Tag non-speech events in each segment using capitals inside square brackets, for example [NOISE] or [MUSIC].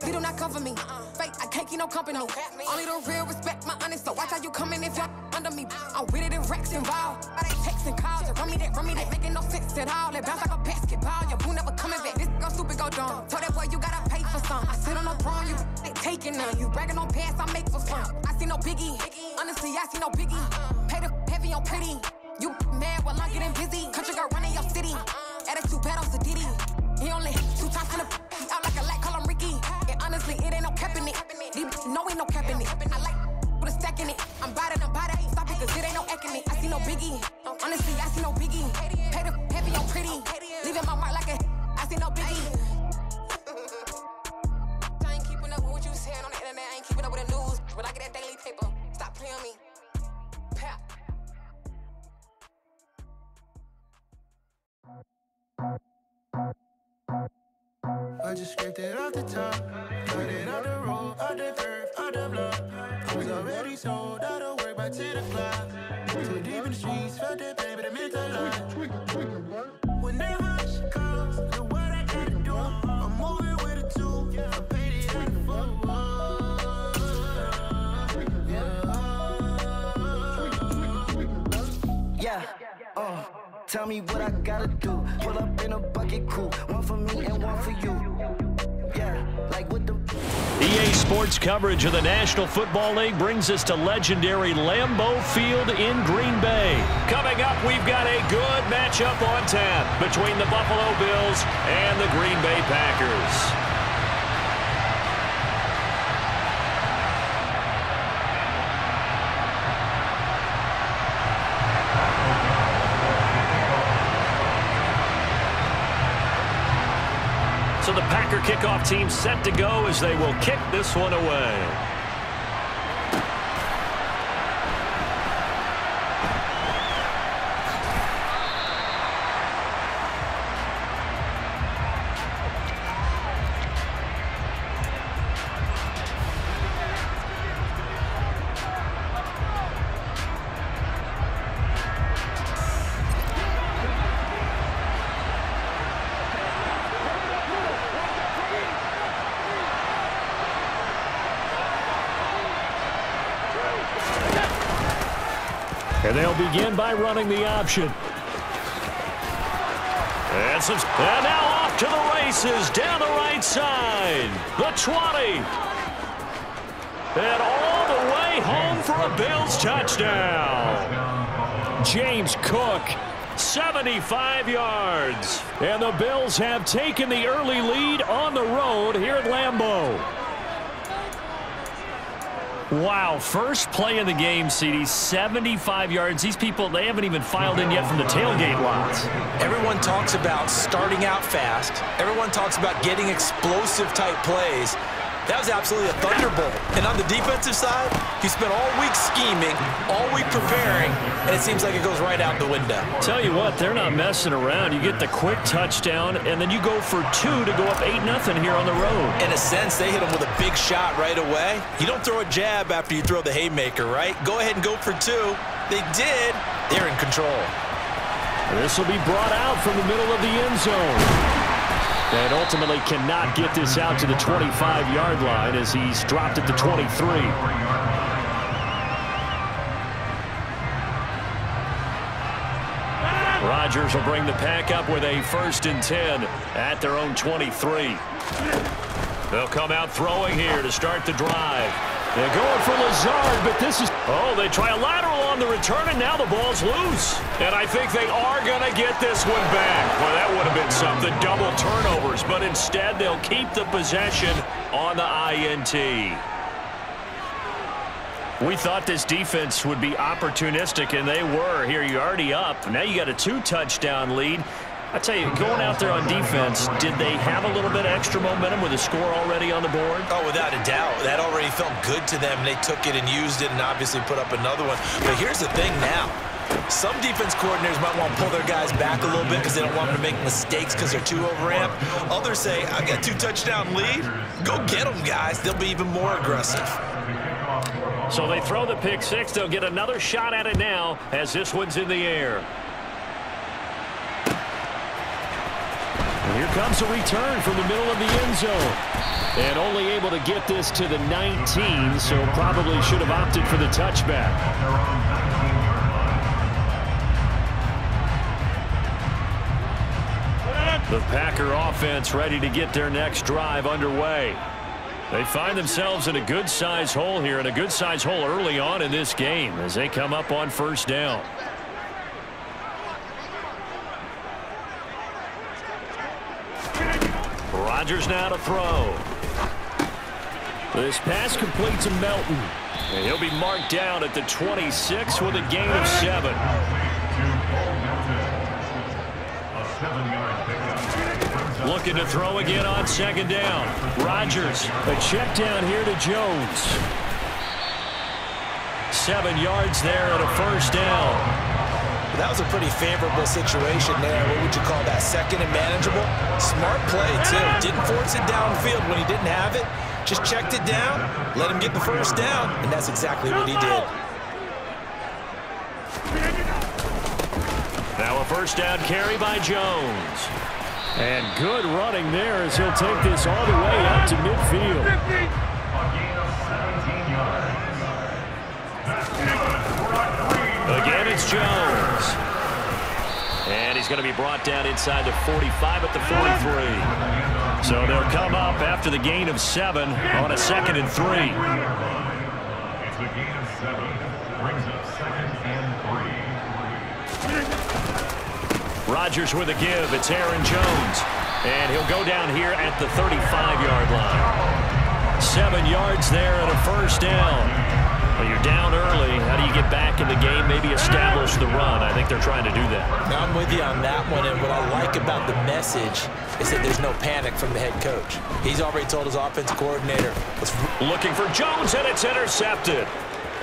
They do not cover me. Fake, I can't keep no company. Only the real respect my honest. So watch how you coming if y'all under me. I'm with it in Rex involved. I ain't texting calls. Run me that, run me that. Making no sense at all. They bounce like a basketball. Your boo never coming back. This go stupid, go dumb. Told that boy you gotta pay for some. I sit on no throne, you they taking none. You bragging on past, I make for fun. I see no biggie. Honestly, I see no biggie. Pay the heavy on pretty. You mad while I'm getting busy. Country girl running your city. Attitude bad on Sadiddy. He only two times in the [LAUGHS] out These no ain't no cap in it. I like with a stack in it. I'm bad it, I'm bad it. Stop it, cause it ain't no acting it. I see no biggie. Honestly, I see no biggie. Pay the heavy on pretty. Leaving my mark like a I see no biggie. I ain't keeping up with what you saying on the internet. I ain't keeping up with the news. But I get that daily paper. Stop playing me. Pap. I just scraped it off the top, cut it out the road, out the curve, out the block. Was already sold, I don't work by 10 o'clock. Too deep in the streets, felt that pain, but it meant a lot. Tell me what I gotta do. Pull up in a bucket coupe, one for me and one for you. Yeah, like the EA Sports coverage of the National Football League brings us to legendary Lambeau Field in Green Bay. Coming up, we've got a good matchup on tap between the Buffalo Bills and the Green Bay Packers. So the Packer kickoff team set to go as they will kick this one away. Begin by running the option. And, some, and now off to the races down the right side. The 20. And all the way home for a Bills touchdown. James Cook, 75 yards. And the Bills have taken the early lead on the road here at Lambeau. Wow, first play in the game, CD, 75 yards. These people, they haven't even filed in yet from the tailgate lots. Everyone talks about starting out fast. Everyone talks about getting explosive type plays. That was absolutely a thunderbolt. And on the defensive side, he spent all week scheming, all week preparing, and it seems like it goes right out the window. Tell you what, they're not messing around. You get the quick touchdown, and then you go for two to go up 8-0 here on the road. In a sense, they hit him with a big shot right away. You don't throw a jab after you throw the haymaker, right? Go ahead and go for two. They did. They're in control. This will be brought out from the middle of the end zone. And ultimately cannot get this out to the 25-yard line as he's dropped at the 23. Rodgers will bring the pack up with a first and 10 at their own 23. They'll come out throwing here to start the drive. They're going for Lazard, but this is... Oh, they try a lateral on the return, and now the ball's loose. And I think they are going to get this one back. Well, that would have been something, double turnovers. But instead, they'll keep the possession on the INT. We thought this defense would be opportunistic, and they were. Here, you're already up. Now you got a two-touchdown lead. I tell you, going out there on defense, did they have a little bit of extra momentum with a score already on the board? Oh, without a doubt. That already felt good to them. They took it and used it and obviously put up another one. But here's the thing now. Some defense coordinators might want to pull their guys back a little bit because they don't want them to make mistakes because they're too overamped. Others say, "I've got two touchdown lead. Go get them, guys. They'll be even more aggressive. So they throw the pick six. They'll get another shot at it now as this one's in the air. Here comes a return from the middle of the end zone. And only able to get this to the 19, so probably should have opted for the touchback. The Packer offense ready to get their next drive underway. They find themselves in a good size hole here and a good size hole early on in this game as they come up on first down. Rodgers now to throw. This pass complete to Melton. And he'll be marked down at the 26 with a gain of seven. Looking to throw again on second down. Rodgers, a check down here to Jones. Seven yards there and a first down. That was a pretty favorable situation there. What would you call that? Second and manageable? Smart play, too. Didn't force it downfield when he didn't have it. Just checked it down, let him get the first down, and that's exactly what he did. Now a first down carry by Jones. And good running there as he'll take this all the way out to midfield. It's Jones. And he's going to be brought down inside the 45 at the 43. So they'll come up after the gain of seven on a second and three. It's a gain of seven. Brings up second and three. Rodgers with a give. It's Aaron Jones. And he'll go down here at the 35-yard line. Seven yards there and a first down. Well, you're down early. How do you get back in the game, maybe establish the run? I think they're trying to do that. Now, I'm with you on that one, and what I like about the message is that there's no panic from the head coach. He's already told his offensive coordinator. Looking for Jones, and it's intercepted.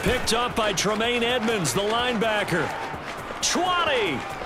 Picked up by Tremaine Edmunds, the linebacker. 20.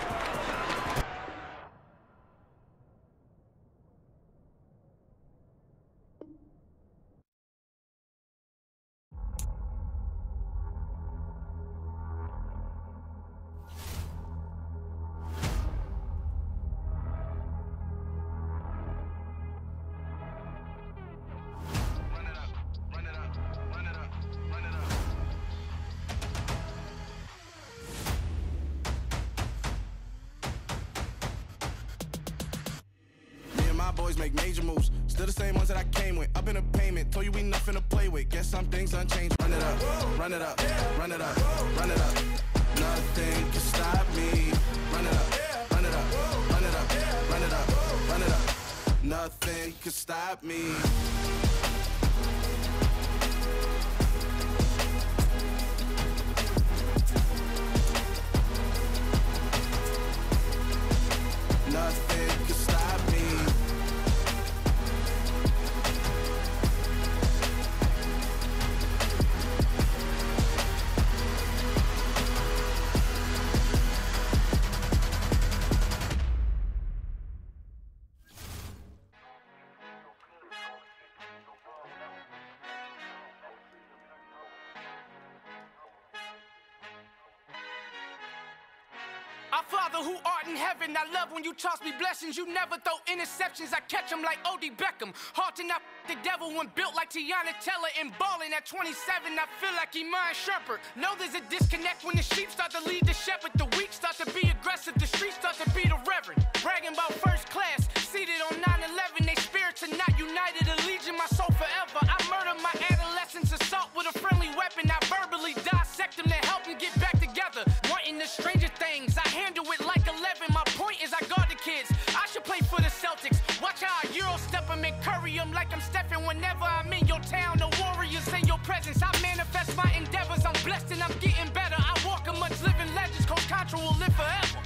Boys make major moves. Still the same ones that I came with. Up in a payment, told you we nothing to play with. Guess some things unchanged. Run it up, run it up, run it up, run it up. Nothing can stop me. Run it up, run it up, run it up, run it up, run it up. Nothing can stop me. When you toss me blessings. You never throw interceptions, I catch them like Odie Beckham. Hard up the devil when built like Tiana Teller and balling at 27. I feel like Iman Shepherd. Know there's a disconnect when the sheep start to lead the shepherd. The weak start to be aggressive, the streets start to be the reverend. Bragging about first class, seated on 9 11. They spirits are not united, a legion, my soul forever. I murder my adolescence, assault with a friendly weapon. I verbally dissect them to help them get Whenever I'm in your town, the Warriors in your presence. I manifest my endeavors. I'm blessed and I'm getting better. I walk amongst living legends. Coach Contra will live forever.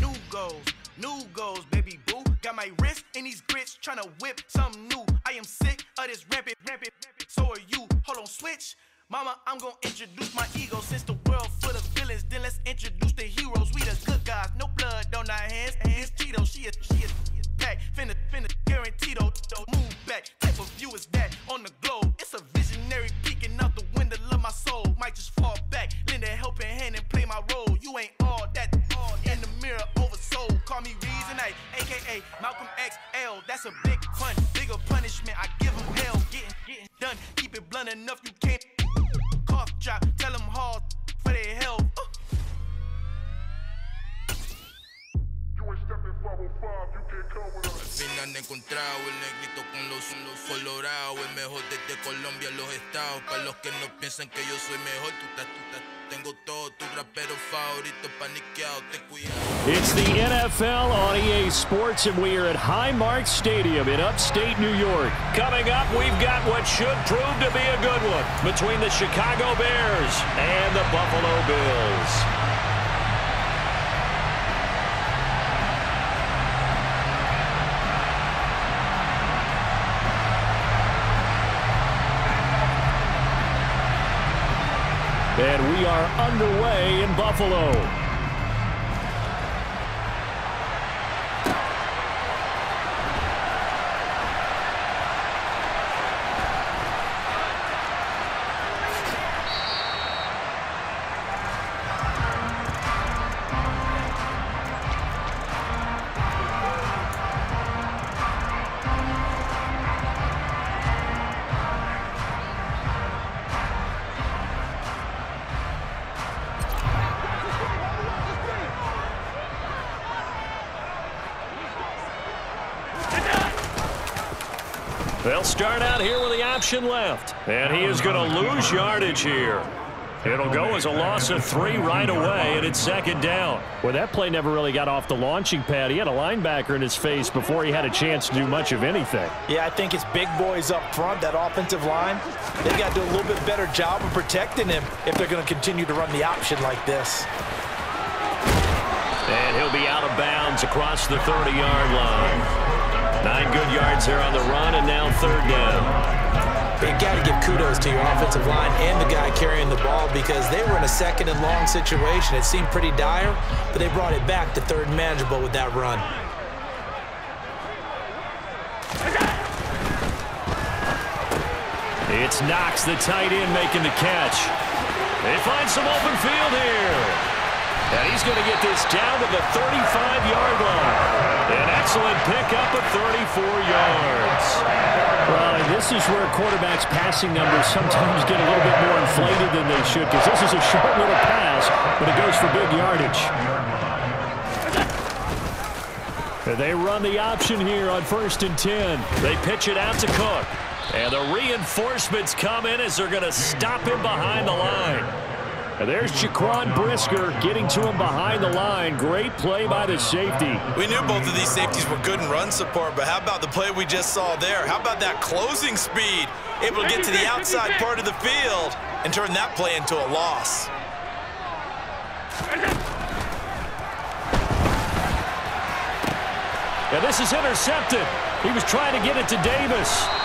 New goals, new goals, baby boo. Got my wrist in these grits, tryna whip something new. I am sick of this rampant, rampant, rampant. So are you. Hold on, switch. Mama, I'm gonna introduce my ego. Since the world full of villains, then let's introduce the heroes. We the good guys, no blood on our hands. Hands Cheeto, she is, she is. back. Finna, finna guarantee though, move back. Type of view is that on the globe? It's a visionary peeking out the window of my soul. Might just fall back, lend a helping hand and play my role. You ain't all that, all in the mirror oversold. Call me Reason A, aka Malcolm X L. That's a big pun, bigger punishment. I give him hell, getting, getting done. Keep it blunt enough, you can't cough drop. Tell them hard for their health. Uh. Al fin han encontrado el negrito con los, colorados, el mejor desde Colombia, los estados. Para los que no piensan que yo soy mejor, tú estás, tú estás. It's the NFL on EA Sports, and we are at Highmark Stadium in upstate New York. Coming up, we've got what should prove to be a good one between the Chicago Bears and the Buffalo Bills. And we are underway in Buffalo. Option left. And he is going to lose yardage here. It'll go as a loss of three right away, and it's second down. Well, that play never really got off the launching pad. He had a linebacker in his face before he had a chance to do much of anything. Yeah, I think it's big boys up front, that offensive line. They've got to do a little bit better job of protecting him if they're going to continue to run the option like this. And he'll be out of bounds across the 30-yard line. Nine good yards there on the run, and now third down. You got to give kudos to your offensive line and the guy carrying the ball because they were in a second and long situation. It seemed pretty dire, but they brought it back to third and manageable with that run. It's Knox, the tight end, making the catch. They find some open field here. And he's going to get this down to the 35-yard line. An excellent pickup of 34 yards. Well, this is where quarterbacks' passing numbers sometimes get a little bit more inflated than they should because this is a short little pass, but it goes for big yardage. They run the option here on first and 10. They pitch it out to Cook. And the reinforcements come in as they're going to stop him behind the line. And there's Jaquan Brisker getting to him behind the line. Great play by the safety. We knew both of these safeties were good in run support, but how about the play we just saw there? How about that closing speed? Able to get to the outside part of the field and turn that play into a loss. And this is intercepted. He was trying to get it to Davis.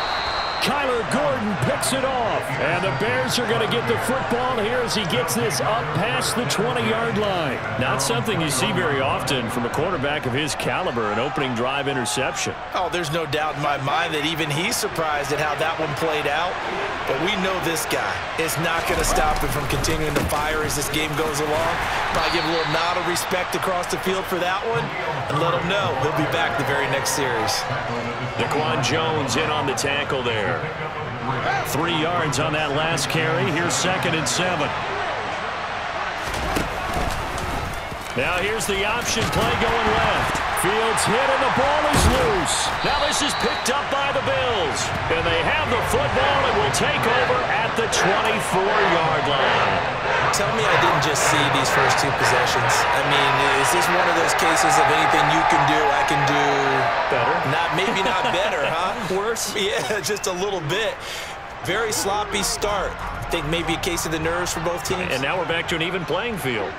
Kyler Gordon picks it off. And the Bears are going to get the football here as he gets this up past the 20-yard line. Not something you see very often from a quarterback of his caliber, an opening drive interception. Oh, there's no doubt in my mind that even he's surprised at how that one played out. But we know this guy is not going to stop him from continuing to fire as this game goes along. Probably give a little nod of respect across the field for that one and let him know he'll be back the very next series. Daquan Jones in on the tackle there. Three yards on that last carry. Here's second and seven. Now here's the option play going left. Fields hit and the ball is loose. Now this is picked up by the Bills. And they have the football and will take over at the 24-yard line. Tell me I didn't just see these first two possessions. I mean, is this one of those cases of anything you can do, I can do better? Not maybe not better, [LAUGHS] huh? Worse? Yeah, [LAUGHS] just a little bit. Very sloppy start. I think maybe a case of the nerves for both teams. And now we're back to an even playing field.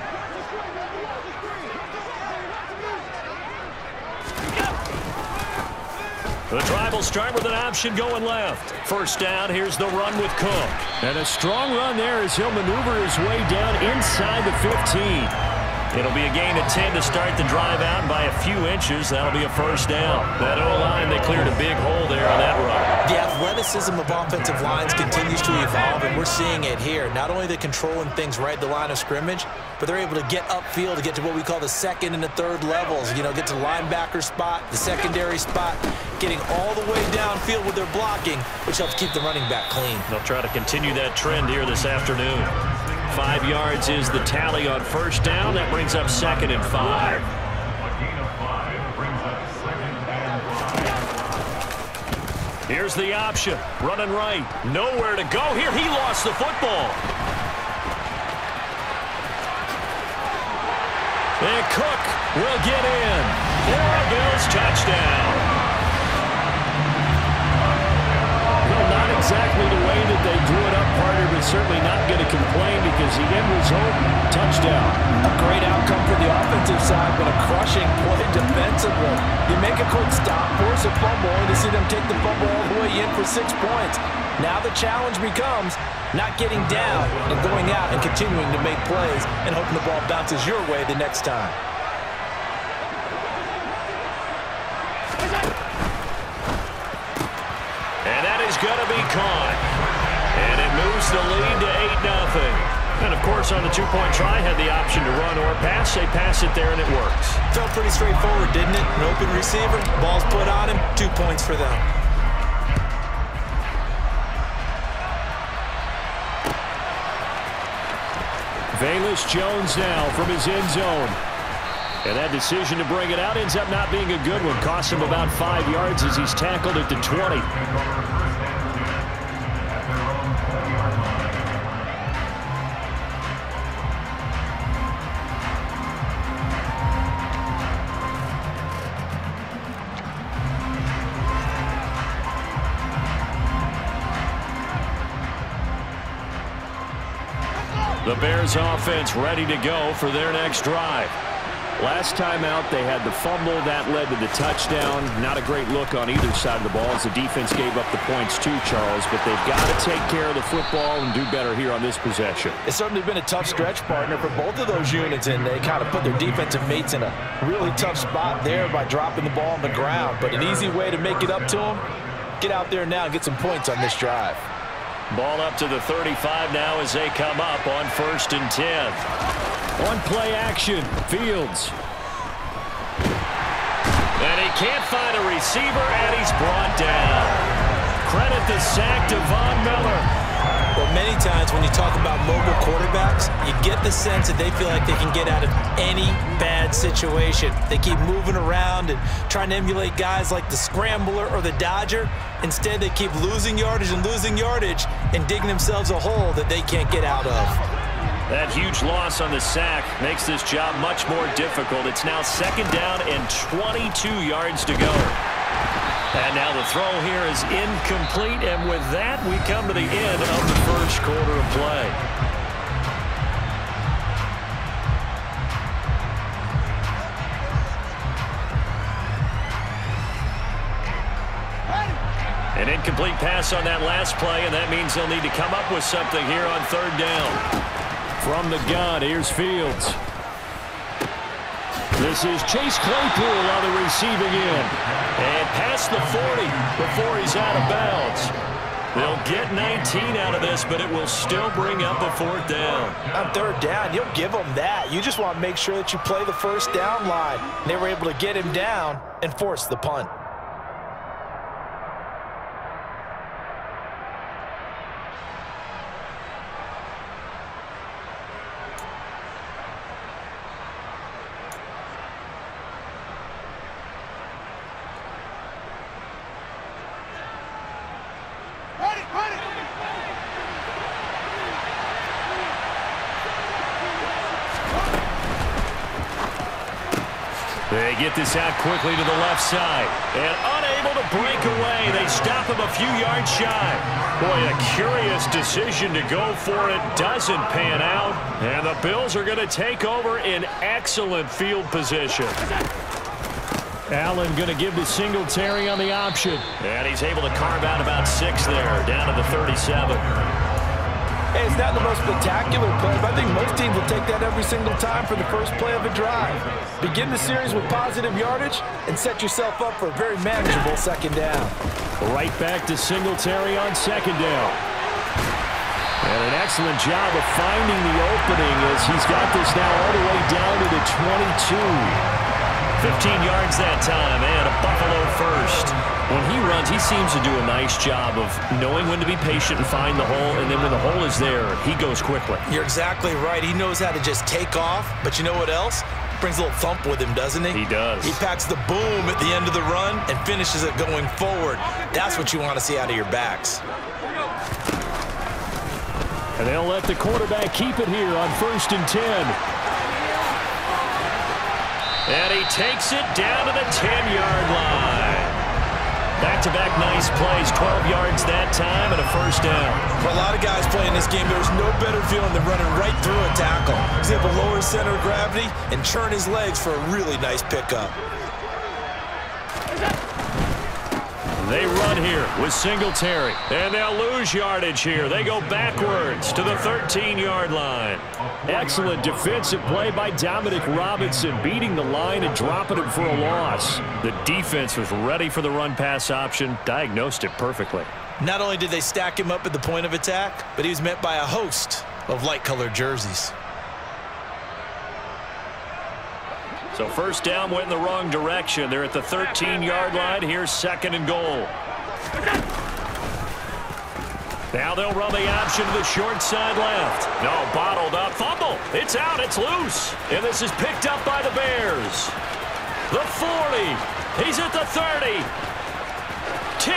The drive will start with an option going left. First down, here's the run with Cook. And a strong run there as he'll maneuver his way down inside the 15. It'll be a gain of 10 to start the drive out, by a few inches, that'll be a first down. That O-line, they cleared a big hole there on that run. The athleticism of offensive lines continues to evolve, and we're seeing it here. Not only the controlling things right the line of scrimmage, but they're able to get upfield to get to what we call the second and the third levels. You know, get to linebacker spot, the secondary spot, getting all the way downfield with their blocking, which helps keep the running back clean. They'll try to continue that trend here this afternoon. Five yards is the tally on first down. That brings up second and five. Here's the option. Running right. Nowhere to go here. He lost the football. And Cook will get in. Bills touchdown. Exactly the way that they drew it up, Carter, but certainly not going to complain because the end result, touchdown. A great outcome for the offensive side, but a crushing play [LAUGHS] defensively. You make a quick stop, force a fumble, and to see them take the fumble all the way in for six points. Now the challenge becomes not getting down and going out and continuing to make plays and hoping the ball bounces your way the next time. is going to be caught. The lead to 8-0. And, of course, on the two-point try, had the option to run or pass. They pass it there, and it works. Felt pretty straightforward, didn't it? An open receiver, ball's put on him, two points for them. Velus Jones now from his end zone. And that decision to bring it out ends up not being a good one. Costs him about five yards as he's tackled at the 20. Bears offense ready to go for their next drive. Last time out, they had the fumble. That led to the touchdown. Not a great look on either side of the ball as the defense gave up the points too, Charles. But they've got to take care of the football and do better here on this possession. It's certainly been a tough stretch, partner, for both of those units, and they kind of put their defensive mates in a really tough spot there by dropping the ball on the ground. But an easy way to make it up to them, get out there now and get some points on this drive. Ball up to the 35 now as they come up on first and 10. One play action, Fields. And he can't find a receiver, and he's brought down. Credit the sack to Von Miller. Well, many times when you talk about mobile quarterbacks, you get the sense that they feel like they can get out of any bad situation. They keep moving around and trying to emulate guys like the Scrambler or the Dodger. Instead, they keep losing yardage and losing yardage and digging themselves a hole that they can't get out of. That huge loss on the sack makes this job much more difficult. It's now second down and 22 yards to go. And now the throw here is incomplete, and with that, we come to the end of the first quarter of play. An incomplete pass on that last play, and that means they'll need to come up with something here on third down. From the gun, here's Fields. This is Chase Claypool on the receiving end. And past the 40 before he's out of bounds. They'll get 19 out of this, but it will still bring up a fourth down. On third down, you'll give them that. You just want to make sure that you play the first down line. They were able to get him down and force the punt. They get this out quickly to the left side. And unable to break away. They stop him a few yards shy. Boy, a curious decision to go for it. Doesn't pan out. And the Bills are going to take over in excellent field position. Allen going to give the Singletary on the option. And he's able to carve out about six there, down to the 37. It's not the most spectacular play, but I think most teams will take that every single time for the first play of a drive. Begin the series with positive yardage and set yourself up for a very manageable second down. Right back to Singletary on second down. And an excellent job of finding the opening as he's got this now all the way down to the 22. 15 yards that time and a Buffalo first. When he runs, he seems to do a nice job of knowing when to be patient and find the hole, and then when the hole is there, he goes quickly. You're exactly right. He knows how to just take off, but you know what else? Brings a little thump with him, doesn't he? He does. He packs the boom at the end of the run and finishes it going forward. That's what you want to see out of your backs. And they'll let the quarterback keep it here on first and 10. And he takes it down to the 10-yard line. Back-to-back -back nice plays, 12 yards that time and a first down. For a lot of guys playing this game, there's no better feeling than running right through a tackle. He's able to lower center of gravity and churn his legs for a really nice pickup. They run here with Singletary. And they'll lose yardage here. They go backwards to the 13-yard line. Excellent defensive play by Dominique Robinson, beating the line and dropping him for a loss. The defense was ready for the run-pass option, diagnosed it perfectly. Not only did they stack him up at the point of attack, but he was met by a host of light-colored jerseys. So first down went in the wrong direction. They're at the 13-yard line. Here's second and goal. Now they'll run the option to the short side left. No, bottled up. Fumble. It's out. It's loose. And this is picked up by the Bears. The 40. He's at the 30. 10.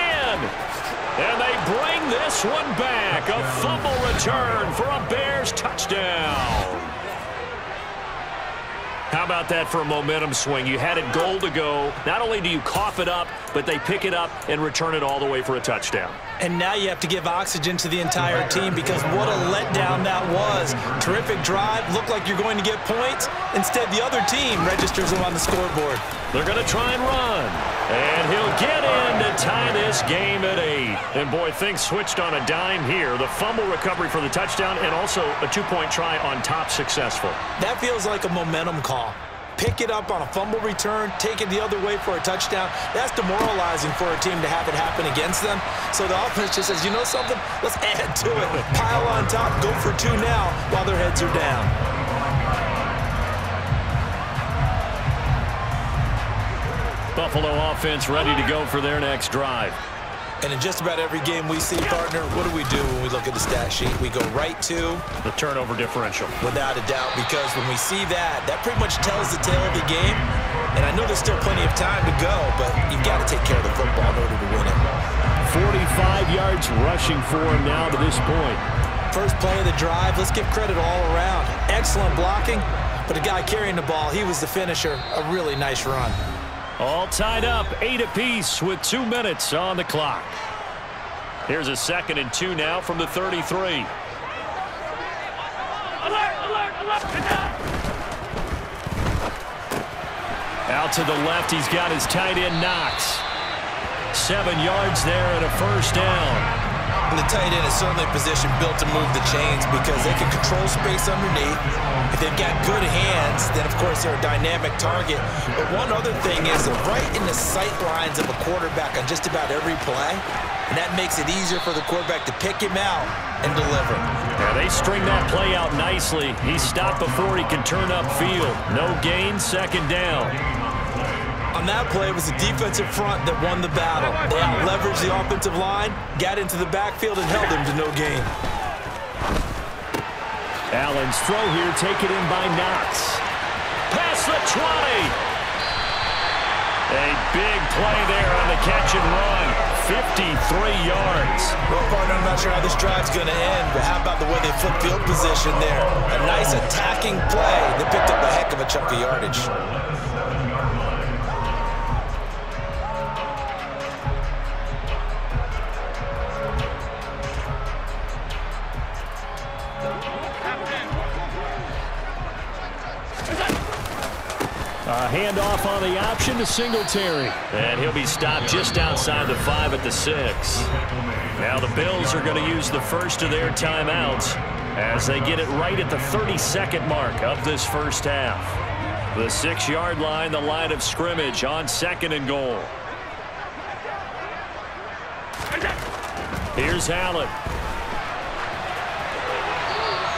And they bring this one back. A fumble return for a Bears touchdown. How about that for a momentum swing? You had it goal to go. Not only do you cough it up, but they pick it up and return it all the way for a touchdown. And now you have to give oxygen to the entire team because what a letdown that was. Terrific drive. Looked like you're going to get points. Instead, the other team registers them on the scoreboard. They're going to try and run. And he'll get in to tie this game at eight. And, boy, things switched on a dime here. The fumble recovery for the touchdown and also a two-point try on top successful. That feels like a momentum call pick it up on a fumble return, take it the other way for a touchdown. That's demoralizing for a team to have it happen against them. So the offense just says, you know something? Let's [LAUGHS] add to it. Pile on top, go for two now while their heads are down. Buffalo offense ready to go for their next drive. And in just about every game we see, partner, what do we do when we look at the stat sheet? We go right to... The turnover differential. Without a doubt, because when we see that, that pretty much tells the tale of the game. And I know there's still plenty of time to go, but you've got to take care of the football in order to win it. 45 yards rushing for him now to this point. First play of the drive, let's give credit all around. Excellent blocking, but the guy carrying the ball, he was the finisher. A really nice run. All tied up, eight apiece with two minutes on the clock. Here's a second and two now from the 33. Alert, alert, alert. Out to the left, he's got his tight end Knox. Seven yards there and a first down. And the tight end is certainly a position built to move the chains because they can control space underneath. If they've got good hands, then of course they're a dynamic target. But one other thing is they're right in the sight lines of a quarterback on just about every play. And that makes it easier for the quarterback to pick him out and deliver. Yeah, they string that play out nicely. He stopped before he can turn upfield. No gain, second down. On that play, it was the defensive front that won the battle. They out-leveraged the offensive line, got into the backfield, and held him to no gain. Allen's throw here taken in by Knox. Past the 20. A big play there on the catch and run. 53 yards. Well, partner, I'm not sure how this drive's going to end, but how about the way they flip field position there? A nice attacking play that picked up a heck of a chunk of yardage. Handoff on the option to Singletary. And he'll be stopped just outside the five at the six. Now the Bills are going to use the first of their timeouts. as they get it right at the 32nd mark of this first half. The six-yard line, the line of scrimmage on second and goal. Here's Allen.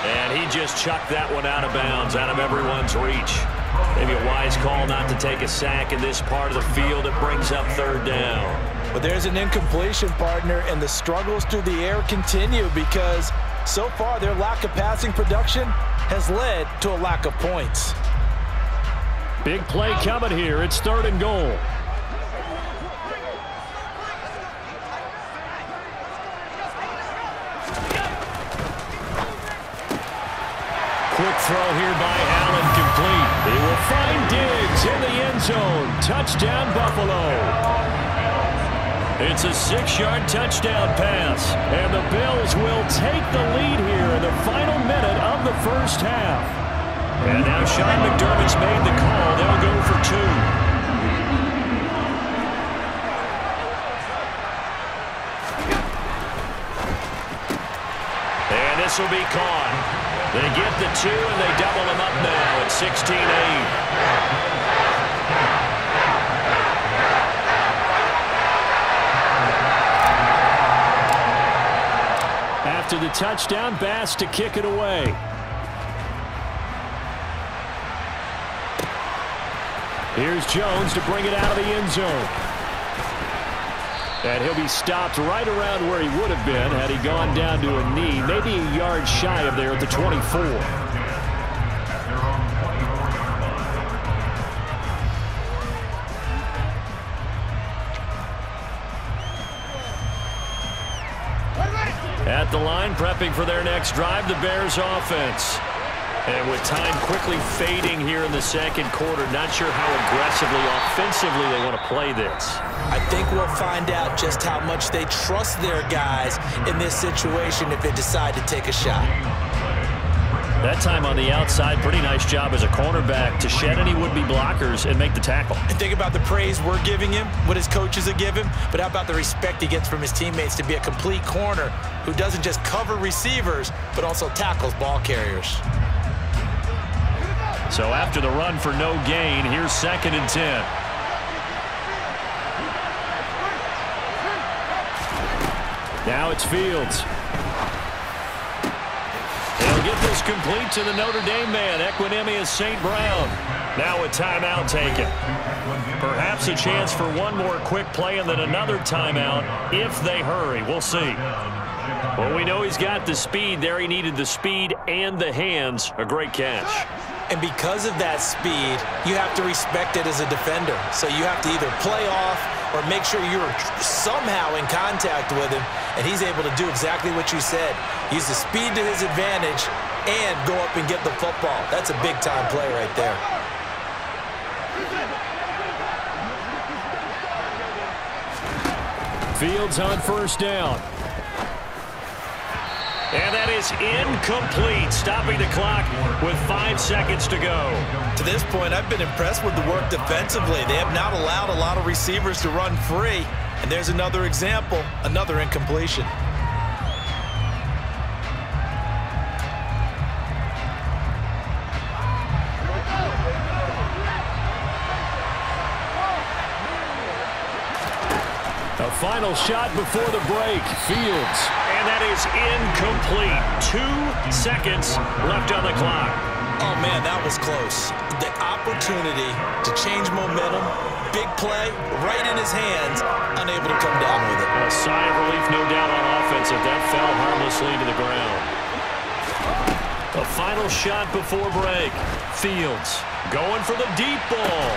And he just chucked that one out of bounds, out of everyone's reach. Maybe a wise call not to take a sack in this part of the field. It brings up third down. But there's an incompletion, partner, and the struggles through the air continue because so far their lack of passing production has led to a lack of points. Big play coming here. It's third and goal. Quick throw here by Allen complete. He will find Diggs in the end zone. Touchdown Buffalo. It's a six-yard touchdown pass. And the Bills will take the lead here in the final minute of the first half. And now Sean McDermott's made the call. They'll go for two. And this will be caught. They get the two, and they double them up now at 16-8. After the touchdown, Bass to kick it away. Here's Jones to bring it out of the end zone. And he'll be stopped right around where he would have been had he gone down to a knee, maybe a yard shy of there at the 24. At the line, prepping for their next drive, the Bears offense. And with time quickly fading here in the second quarter, not sure how aggressively, offensively they want to play this. I think we'll find out just how much they trust their guys in this situation if they decide to take a shot. That time on the outside, pretty nice job as a cornerback to shed any would-be blockers and make the tackle. And think about the praise we're giving him, what his coaches are giving, but how about the respect he gets from his teammates to be a complete corner who doesn't just cover receivers, but also tackles ball carriers. So after the run for no gain, here's second and 10. Now it's Fields. He'll get this complete to the Notre Dame man, Equanimeous St. Brown. Now a timeout taken. Perhaps a chance for one more quick play and then another timeout if they hurry. We'll see. Well, we know he's got the speed there. He needed the speed and the hands. A great catch. And because of that speed, you have to respect it as a defender. So you have to either play off or make sure you're somehow in contact with him, and he's able to do exactly what you said. Use the speed to his advantage and go up and get the football. That's a big-time play right there. Fields on first down. And that is incomplete, stopping the clock with five seconds to go. To this point, I've been impressed with the work defensively. They have not allowed a lot of receivers to run free. And there's another example, another incompletion. Final shot before the break. Fields and that is incomplete. Two seconds left on the clock. Oh, man, that was close. The opportunity to change momentum, big play, right in his hands, unable to come down with it. A sigh of relief, no doubt, on offense if that fell harmlessly to the ground. A final shot before break. Fields going for the deep ball.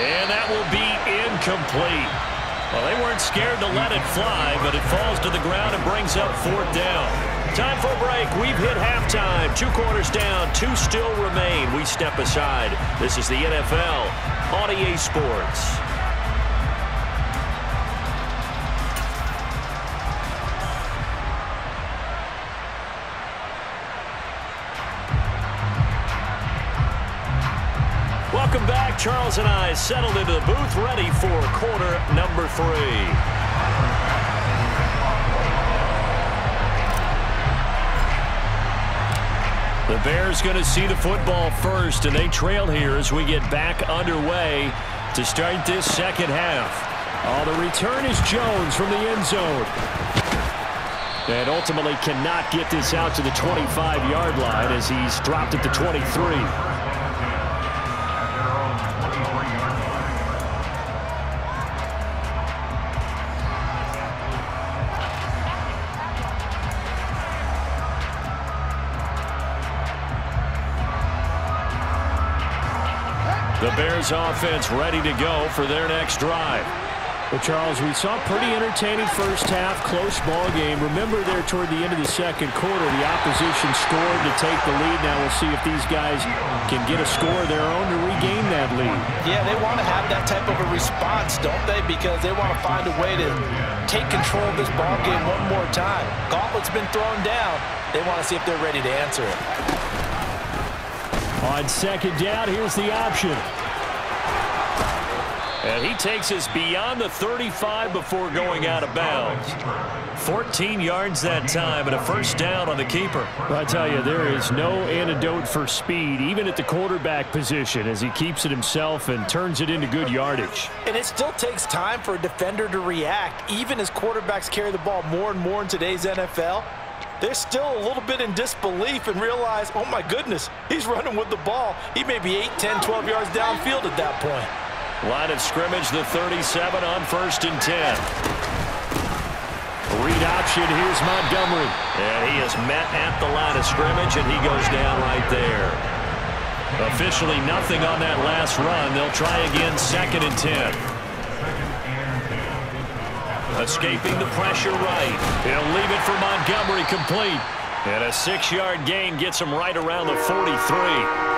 And that will be incomplete. Well, they weren't scared to let it fly, but it falls to the ground and brings up fourth down. Time for a break. We've hit halftime. Two quarters down. Two still remain. We step aside. This is the NFL on EA Sports. Charles and I settled into the booth ready for quarter number three. The Bears going to see the football first, and they trail here as we get back underway to start this second half. Oh, the return is Jones from the end zone. And ultimately cannot get this out to the 25-yard line as he's dropped at the 23. Bears offense ready to go for their next drive. Well, Charles, we saw pretty entertaining first half, close ball game. Remember there toward the end of the second quarter, the opposition scored to take the lead. Now we'll see if these guys can get a score of their own to regain that lead. Yeah, they want to have that type of a response, don't they? Because they want to find a way to take control of this ball game one more time. Gauntlet's been thrown down. They want to see if they're ready to answer it. On second down, here's the option. And he takes us beyond the 35 before going out of bounds. 14 yards that time and a first down on the keeper. Well, I tell you, there is no antidote for speed, even at the quarterback position, as he keeps it himself and turns it into good yardage. And it still takes time for a defender to react, even as quarterbacks carry the ball more and more in today's NFL. They're still a little bit in disbelief and realize, oh my goodness, he's running with the ball. He may be 8, 10, 12 yards downfield at that point. Line of scrimmage, the 37 on first and 10. Read option, here's Montgomery. And he is met at the line of scrimmage, and he goes down right there. Officially nothing on that last run. They'll try again second and 10. Escaping the pressure right. He'll leave it for Montgomery complete. And a six-yard gain gets him right around the 43.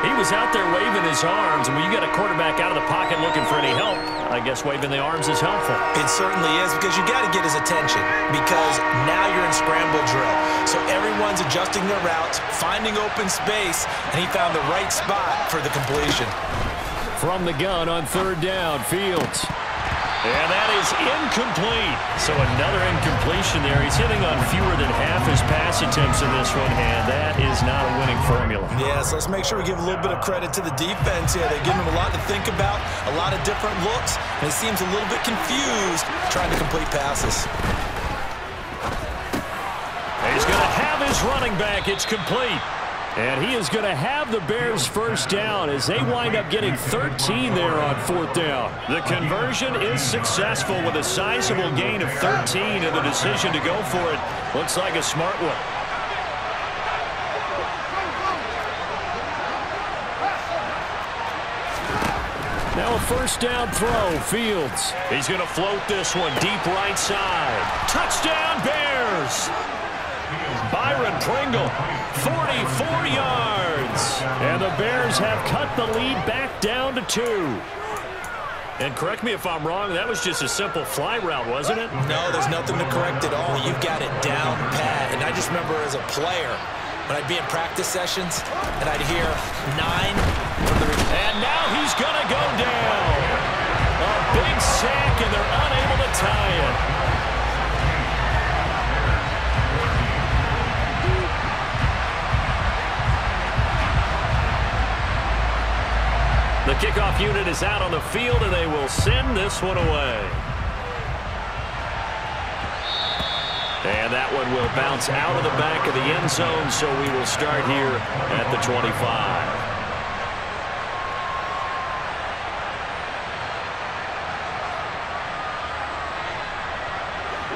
He was out there waving his arms, and when you got a quarterback out of the pocket looking for any help, I guess waving the arms is helpful. It certainly is because you got to get his attention because now you're in scramble drill. So everyone's adjusting their routes, finding open space, and he found the right spot for the completion. From the gun on third down, Fields. And that is incomplete. So another incompletion there. He's hitting on fewer than half his pass attempts in this one, and that is not a winning formula. Yeah, so let's make sure we give a little bit of credit to the defense here. They're giving him a lot to think about, a lot of different looks, and he seems a little bit confused trying to complete passes. He's going to have his running back. It's complete. And he is going to have the Bears first down as they wind up getting 13 there on fourth down. The conversion is successful with a sizable gain of 13 and the decision to go for it looks like a smart one. Now a first down throw, Fields. He's going to float this one deep right side. Touchdown Bears! Pringle, 44 yards. And the Bears have cut the lead back down to two. And correct me if I'm wrong, that was just a simple fly route, wasn't it? No, there's nothing to correct at all. You've got it down pat. And I just remember as a player, when I'd be in practice sessions, and I'd hear nine. And now he's going to go down. A big sack, and they're unable to tie it. Kickoff unit is out on the field, and they will send this one away. And that one will bounce out of the back of the end zone, so we will start here at the 25.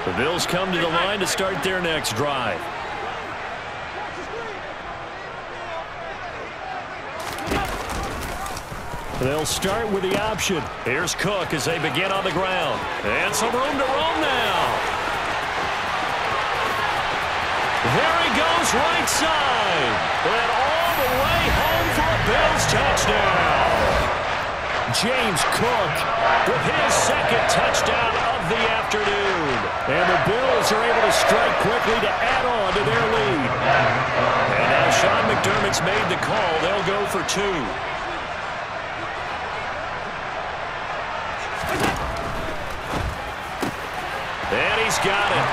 The Bills come to the line to start their next drive. They'll start with the option. Here's Cook as they begin on the ground. And some room to roam now. There he goes right side. And all the way home for a Bills touchdown. James Cook with his second touchdown of the afternoon. And the Bills are able to strike quickly to add on to their lead. And now Sean McDermott's made the call. They'll go for two. He's got it.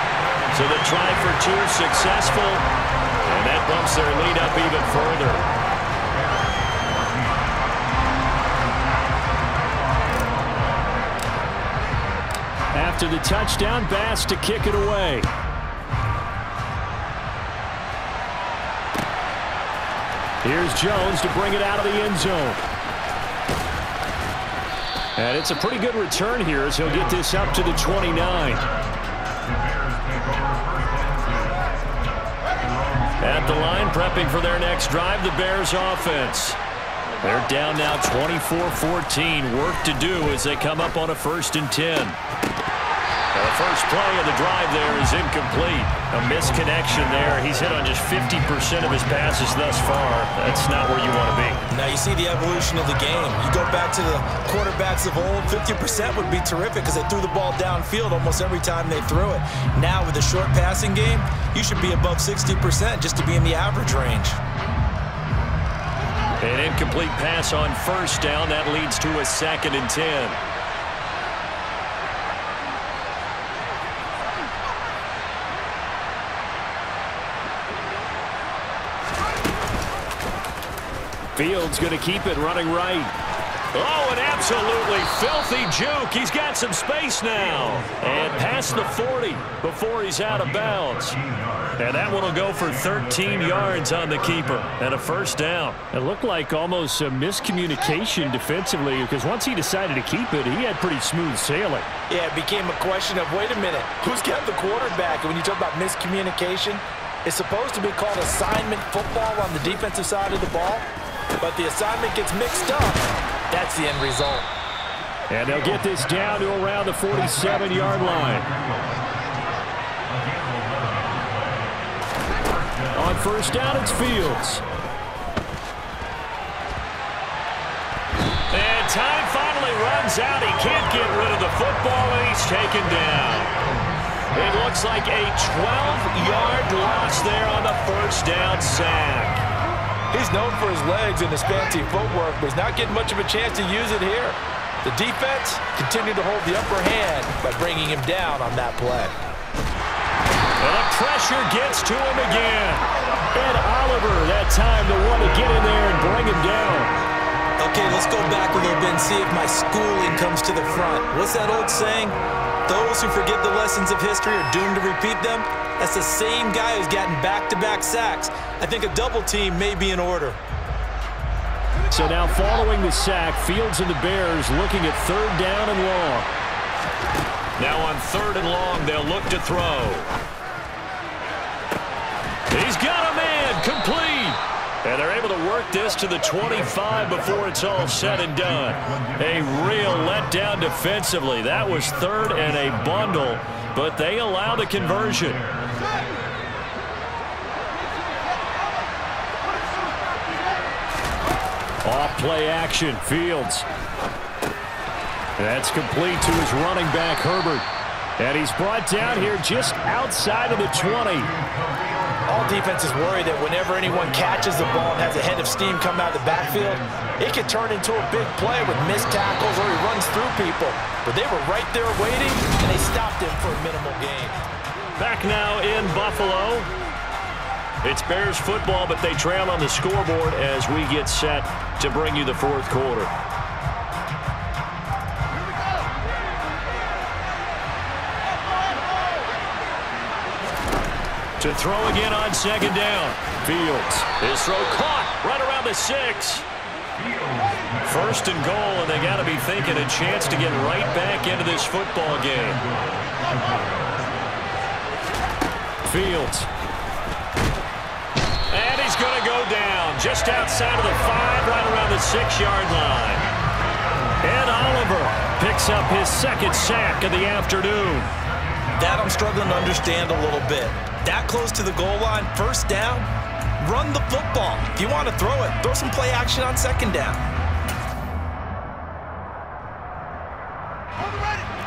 So the try for two successful. And that bumps their lead up even further. After the touchdown, Bass to kick it away. Here's Jones to bring it out of the end zone. And it's a pretty good return here as he'll get this up to the 29. At the line, prepping for their next drive, the Bears offense. They're down now 24-14. Work to do as they come up on a first and 10. The first play of the drive there is incomplete. A misconnection there. He's hit on just 50% of his passes thus far. That's not where you want to be. Now you see the evolution of the game. You go back to the quarterbacks of old, 50% would be terrific because they threw the ball downfield almost every time they threw it. Now with the short passing game, you should be above 60% just to be in the average range. An incomplete pass on first down. That leads to a second and 10. Fields going to keep it running right. Oh, an absolutely filthy juke. He's got some space now. And past the 40 before he's out of bounds. And that one will go for 13 yards on the keeper and a first down. It looked like almost a miscommunication defensively because once he decided to keep it, he had pretty smooth sailing. Yeah, it became a question of, wait a minute, who's got the quarterback? And when you talk about miscommunication, it's supposed to be called assignment football on the defensive side of the ball. But the assignment gets mixed up. That's the end result. And they'll get this down to around the 47-yard line. On first down, it's Fields. And time finally runs out. He can't get rid of the football, and he's taken down. It looks like a 12-yard loss there on the first down sack. He's known for his legs and his fancy footwork, but he's not getting much of a chance to use it here. The defense continued to hold the upper hand by bringing him down on that play. And the pressure gets to him again. And Oliver, that time, the one to get in there and bring him down. Okay, let's go back a little bit and see if my schooling comes to the front. What's that old saying? Those who forget the lessons of history are doomed to repeat them. That's the same guy who's gotten back-to-back -back sacks. I think a double team may be in order. So now following the sack, Fields and the Bears looking at third down and long. Now on third and long, they'll look to throw. He's got a man, complete. And they're able to work this to the 25 before it's all said and done. A real letdown defensively. That was third and a bundle, but they allow the conversion. Off play action, Fields. That's complete to his running back, Herbert. And he's brought down here just outside of the 20. All is worried that whenever anyone catches the ball and has a head of steam come out of the backfield, it can turn into a big play with missed tackles or he runs through people. But they were right there waiting, and they stopped him for a minimal gain. Back now in Buffalo. It's Bears football, but they trail on the scoreboard as we get set to bring you the fourth quarter. To throw again on second down. Fields. His throw caught right around the six. First and goal, and they got to be thinking a chance to get right back into this football game. Fields. And he's going to go down just outside of the five, right around the six-yard line. Ed Oliver picks up his second sack of the afternoon. That I'm struggling to understand a little bit. That close to the goal line, first down, run the football. If you want to throw it, throw some play action on second down.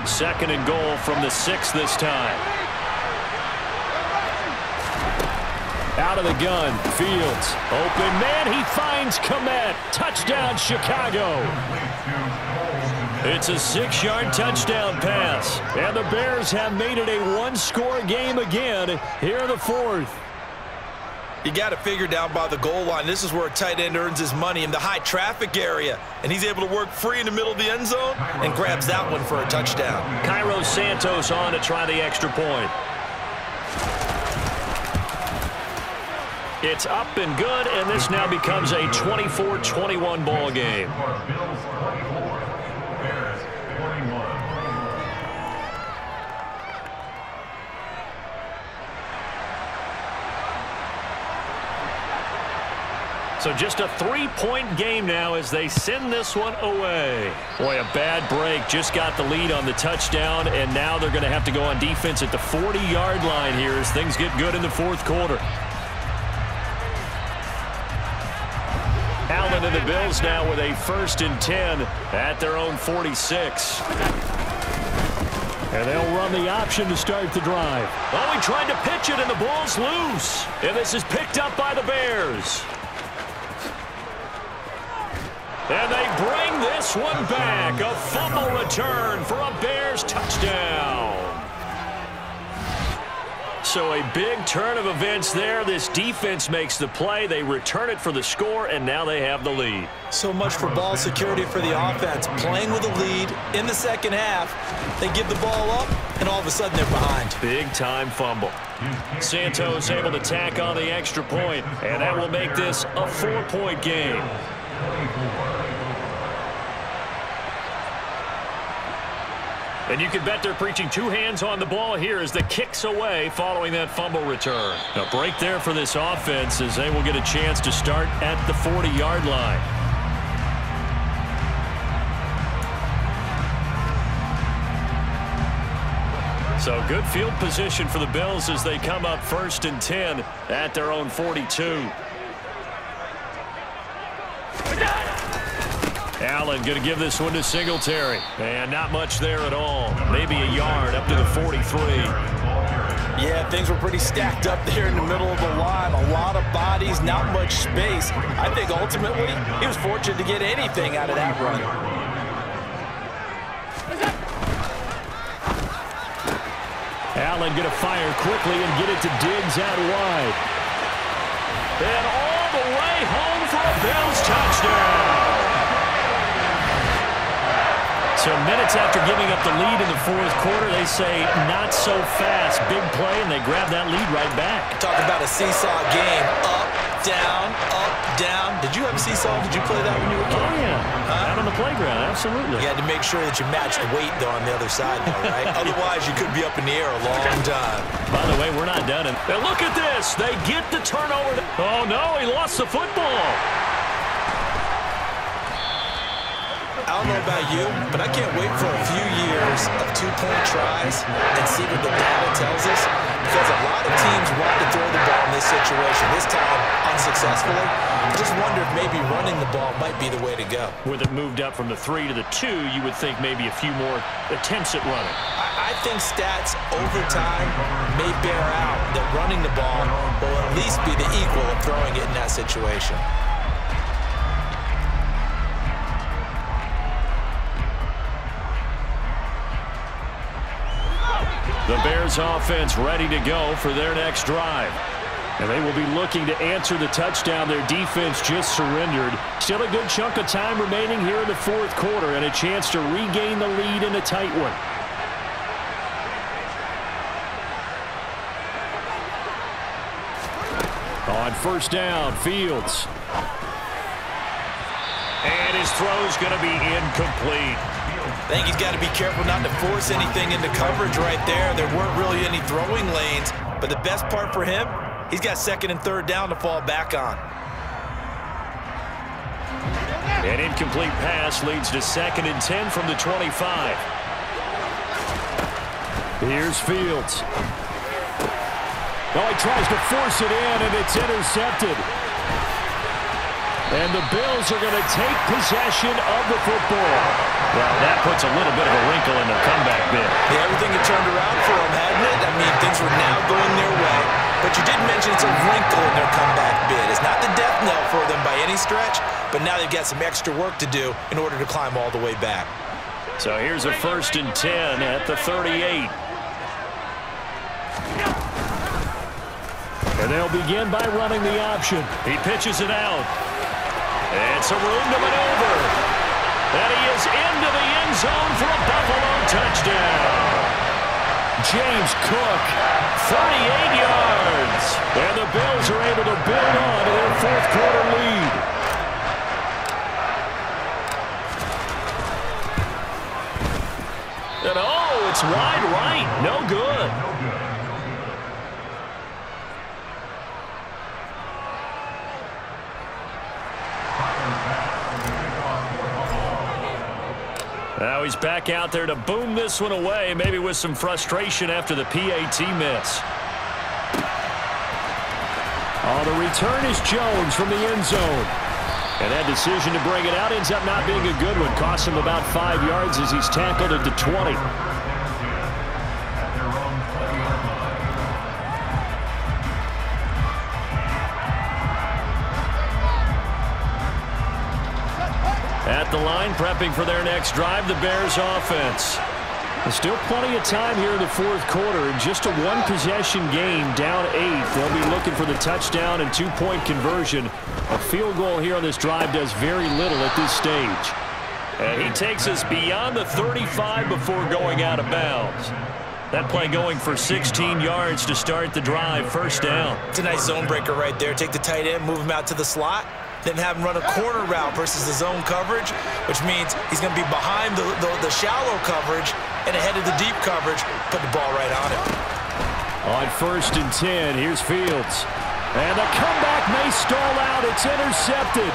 Second and goal from the six this time. Out of the gun, Fields. Open man, he finds Kmet. Touchdown, Chicago. It's a six-yard touchdown pass. And the Bears have made it a one-score game again here in the fourth. You got to figure down by the goal line. This is where a tight end earns his money in the high traffic area. And he's able to work free in the middle of the end zone and grabs that one for a touchdown. Cairo Santos on to try the extra point. It's up and good, and this now becomes a 24-21 ball game. So just a three-point game now as they send this one away. Boy, a bad break. Just got the lead on the touchdown, and now they're going to have to go on defense at the 40-yard line here as things get good in the fourth quarter. Allen and the Bills now with a first and 10 at their own 46. And they'll run the option to start the drive. Oh, he tried to pitch it, and the ball's loose. And this is picked up by the Bears. And they bring this one back. A fumble return for a Bears touchdown. So a big turn of events there. This defense makes the play. They return it for the score, and now they have the lead. So much for ball security for the offense. Playing with a lead in the second half. They give the ball up, and all of a sudden they're behind. Big time fumble. Santos able to tack on the extra point, and that will make this a four-point game. And you can bet they're preaching two hands on the ball here as the kicks away following that fumble return. A break there for this offense as they will get a chance to start at the 40-yard line. So good field position for the Bills as they come up first and 10 at their own 42. Allen going to give this one to Singletary. And not much there at all. Maybe a yard up to the 43. Yeah, things were pretty stacked up there in the middle of the line. A lot of bodies, not much space. I think ultimately he was fortunate to get anything out of that run. Allen going to fire quickly and get it to Diggs out wide. And all the way home for a Bills touchdown. So minutes after giving up the lead in the fourth quarter, they say not so fast. Big play, and they grab that lead right back. Talk about a seesaw game. Up, down, up, down. Did you have a seesaw? Did you play that when you were a kid? Oh, yeah. Huh? Out on the playground, absolutely. You had to make sure that you matched the weight, though, on the other side, though, right? [LAUGHS] Otherwise, you could be up in the air a long [LAUGHS] time. By the way, we're not done. And look at this. They get the turnover. Oh, no, he lost the football. I don't know about you, but I can't wait for a few years of two-point tries and see what the data tells us. Because a lot of teams want to throw the ball in this situation. This time, unsuccessfully. I just wonder if maybe running the ball might be the way to go. With it moved up from the three to the two, you would think maybe a few more attempts at running. I, I think stats over time may bear out that running the ball will at least be the equal of throwing it in that situation. The Bears offense ready to go for their next drive. And they will be looking to answer the touchdown their defense just surrendered. Still a good chunk of time remaining here in the fourth quarter and a chance to regain the lead in a tight one. On first down, Fields. And his throw's going to be incomplete. I think he's got to be careful not to force anything into coverage right there. There weren't really any throwing lanes, but the best part for him, he's got second and third down to fall back on. An incomplete pass leads to second and 10 from the 25. Here's Fields. Oh, he tries to force it in, and it's intercepted. And the Bills are going to take possession of the football. Well, that puts a little bit of a wrinkle in the comeback bid. Yeah, everything had turned around for them, hadn't it? I mean, things were now going their way. But you did mention it's a wrinkle in their comeback bid. It's not the death knell for them by any stretch, but now they've got some extra work to do in order to climb all the way back. So here's a first and 10 at the 38. And they'll begin by running the option. He pitches it out. It's a room to maneuver. And he is into the end zone for a Buffalo touchdown. James Cook, 38 yards. And the Bills are able to build on to their fourth quarter lead. And oh, it's wide right. No good. He's back out there to boom this one away, maybe with some frustration after the PAT miss. Oh, the return is Jones from the end zone. And that decision to bring it out ends up not being a good one. Costs him about five yards as he's tackled at the 20. At the line, prepping for their next drive, the Bears offense. There's still plenty of time here in the fourth quarter. Just a one-possession game, down eight. They'll be looking for the touchdown and two-point conversion. A field goal here on this drive does very little at this stage. And he takes us beyond the 35 before going out of bounds. That play going for 16 yards to start the drive, first down. It's a nice zone breaker right there. Take the tight end, move him out to the slot, then have him run a corner route versus the zone coverage, which means he's going to be behind the, the, the shallow coverage and ahead of the deep coverage. Put the ball right on him. On first and 10, here's Fields. And the comeback may stall out. It's intercepted.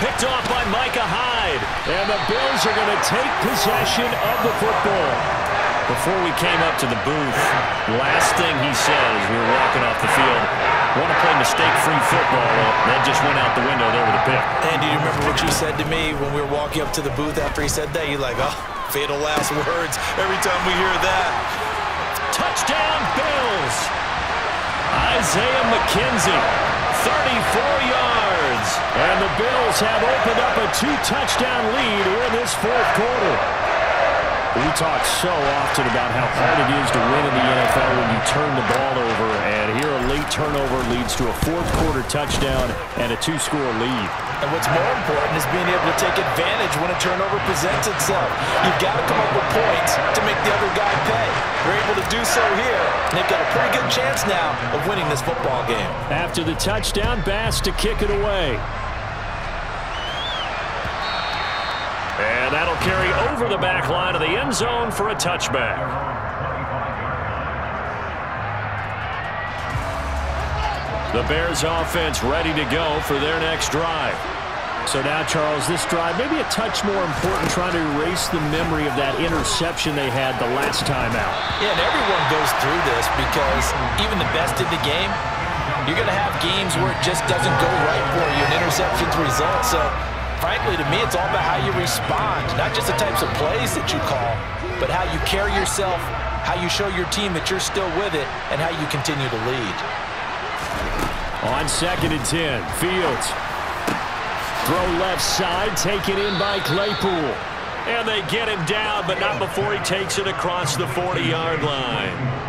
Picked off by Micah Hyde. And the Bills are going to take possession of the football. Before we came up to the booth, last thing he said as we were walking off the field, want to play mistake-free football. Well, that just went out the window there with a pick. And do you remember what you said to me when we were walking up to the booth after he said that? You're like, oh, fatal last words every time we hear that. Touchdown, Bills! Isaiah McKenzie, 34 yards. And the Bills have opened up a two-touchdown lead in this fourth quarter. We talk so often about how hard it is to win in the NFL when you turn the ball over, and here a late turnover leads to a fourth-quarter touchdown and a two-score lead. And what's more important is being able to take advantage when a turnover presents itself. You've got to come up with points to make the other guy pay. They're able to do so here, and they've got a pretty good chance now of winning this football game. After the touchdown, Bass to kick it away. And that'll carry over the back line of the end zone for a touchback. The Bears offense ready to go for their next drive. So now, Charles, this drive maybe a touch more important trying to erase the memory of that interception they had the last time out. Yeah, and everyone goes through this because even the best in the game, you're going to have games where it just doesn't go right for you and interceptions result. So frankly, to me, it's all about how you respond, not just the types of plays that you call, but how you carry yourself, how you show your team that you're still with it, and how you continue to lead. On second and 10, Fields. Throw left side, taken in by Claypool. And they get him down, but not before he takes it across the 40-yard line.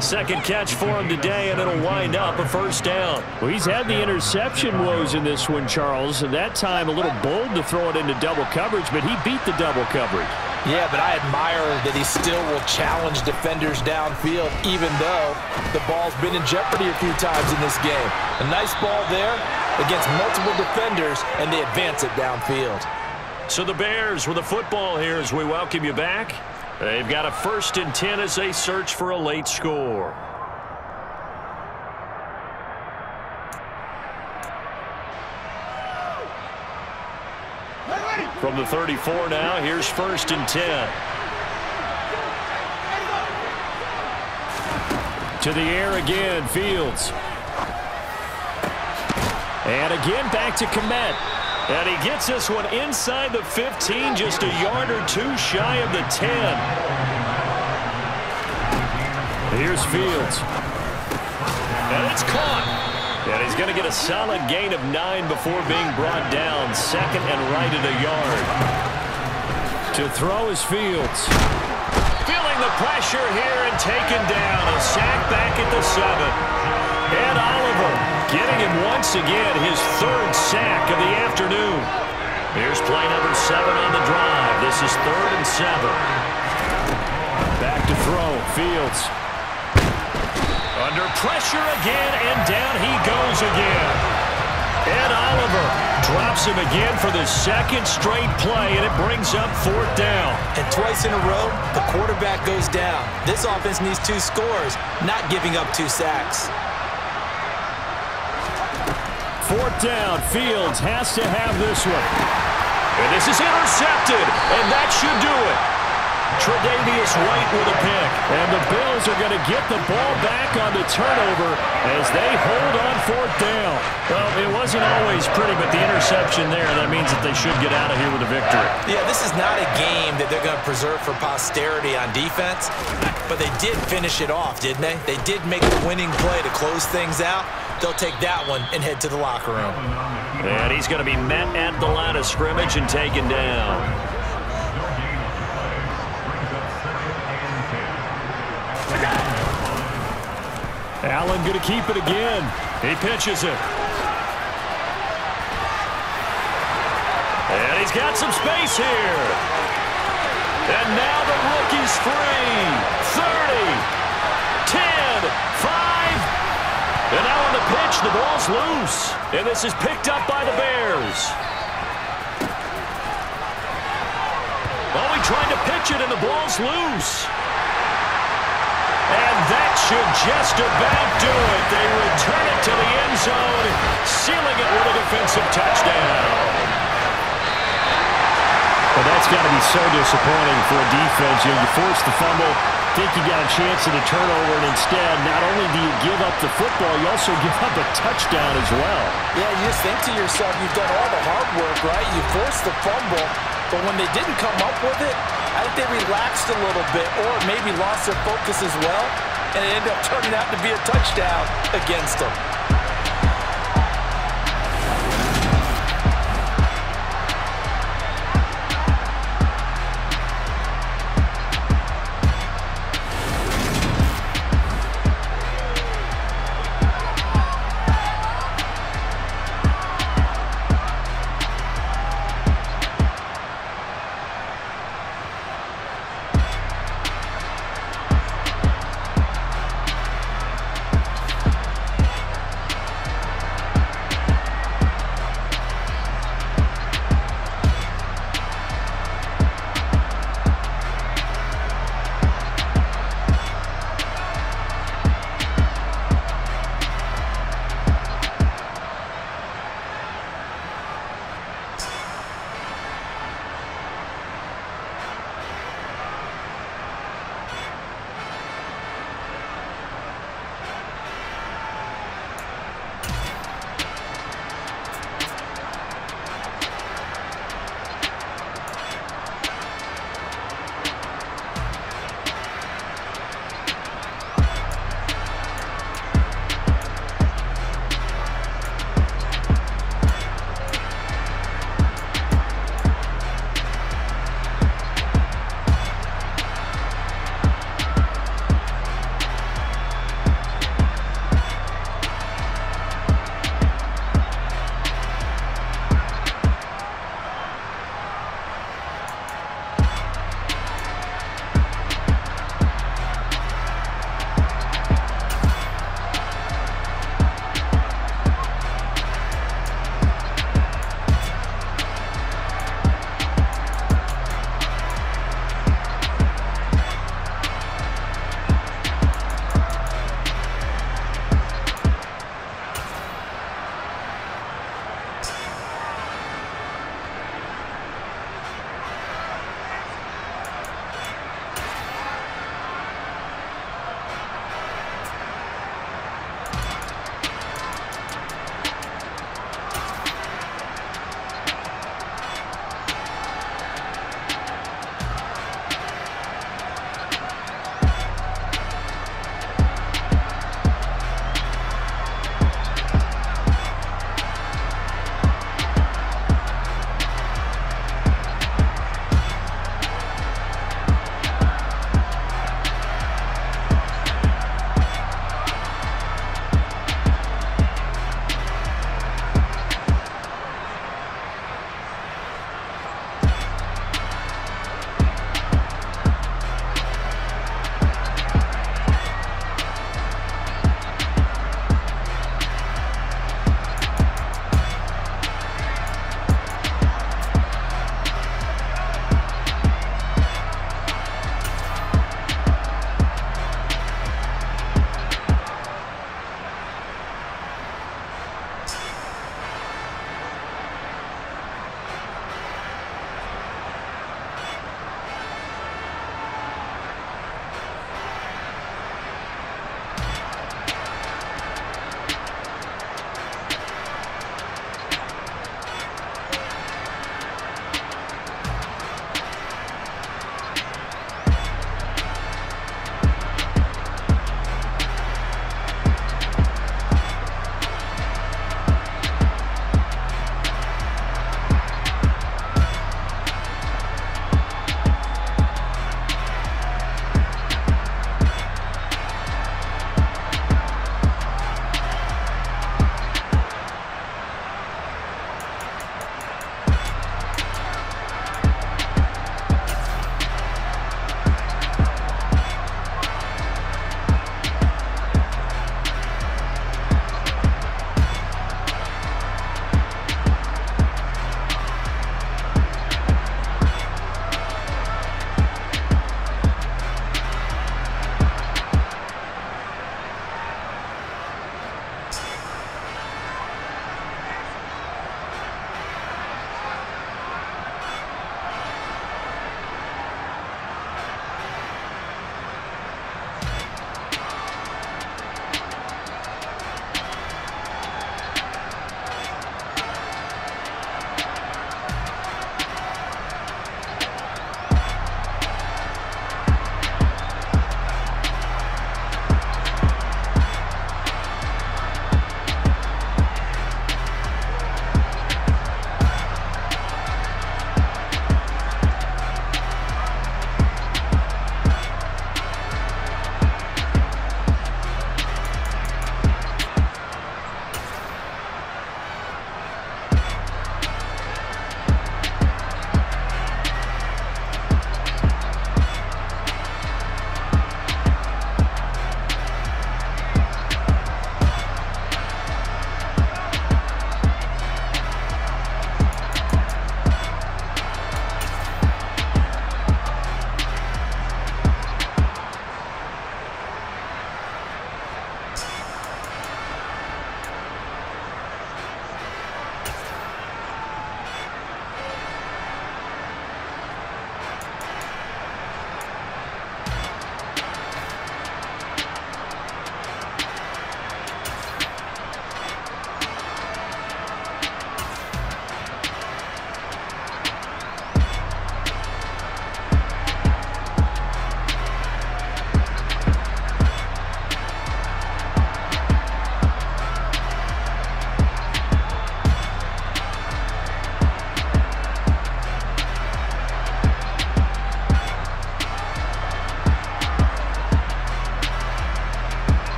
Second catch for him today, and it'll wind up a first down. Well, he's had the interception woes in this one, Charles, and that time a little bold to throw it into double coverage, but he beat the double coverage. Yeah, but I admire that he still will challenge defenders downfield, even though the ball's been in jeopardy a few times in this game. A nice ball there against multiple defenders, and they advance it downfield. So the Bears with a football here as we welcome you back. They've got a first and 10 as they search for a late score. From the 34 now, here's first and 10. To the air again, Fields. And again back to Kmet. And he gets this one inside the 15, just a yard or two shy of the 10. Here's Fields. And it's caught. And he's going to get a solid gain of nine before being brought down. Second and right at a yard. To throw is Fields. Feeling the pressure here and taken down. A sack back at the seven. Ed Oliver getting him once again his third sack of the afternoon. Here's play number seven on the drive. This is third and seven. Back to throw. Fields. Under pressure again, and down he goes again. Ed Oliver drops him again for the second straight play, and it brings up fourth down. And twice in a row, the quarterback goes down. This offense needs two scores, not giving up two sacks. Fourth down, Fields has to have this one. And this is intercepted, and that should do it. Tre'Davious White with a pick. And the Bills are going to get the ball back on the turnover as they hold on fourth down. Well, it wasn't always pretty, but the interception there, that means that they should get out of here with a victory. Yeah, this is not a game that they're going to preserve for posterity on defense, but they did finish it off, didn't they? They did make the winning play to close things out. They'll take that one and head to the locker room. And he's going to be met at the line of scrimmage and taken down. Allen going to keep it again. He pitches it. And he's got some space here. And now the rookie's free. 30, 10, 5. And now on the pitch, the ball's loose. And this is picked up by the Bears. Oh, he tried to pitch it, and the ball's loose. And that should just about do it. They return it to the end zone, sealing it with a defensive touchdown. Well, that's got to be so disappointing for a defense. You, know, you force the fumble, think you got a chance at a turnover, and instead, not only do you give up the football, you also [LAUGHS] give up a touchdown as well. Yeah, you just think to yourself, you've done all the hard work, right? You forced the fumble, but when they didn't come up with it, I think they relaxed a little bit or maybe lost their focus as well, and it ended up turning out to be a touchdown against them.